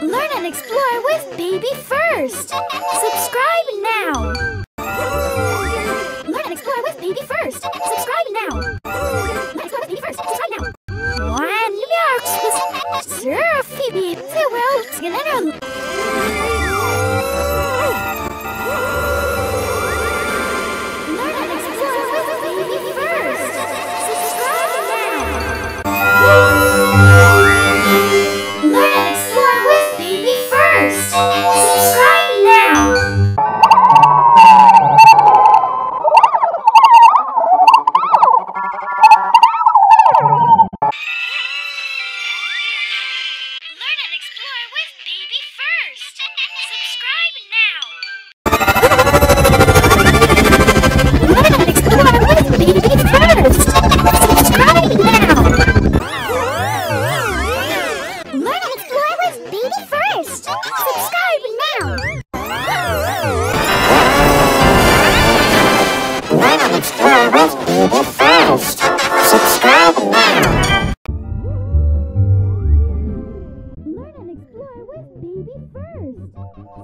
Learn and explore with Baby First. Subscribe now. Learn and explore with Baby First. Subscribe now. Learn and explore with Baby First. Subscribe now. One Yorks Sir Phoebe. The Baby playlist. Subscribe now. Learn and explore with Baby First.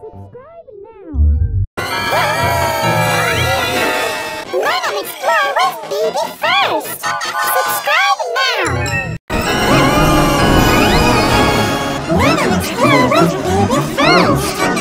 Subscribe now. Learn and explore with Baby First. Subscribe now. Learn and explore with Baby First.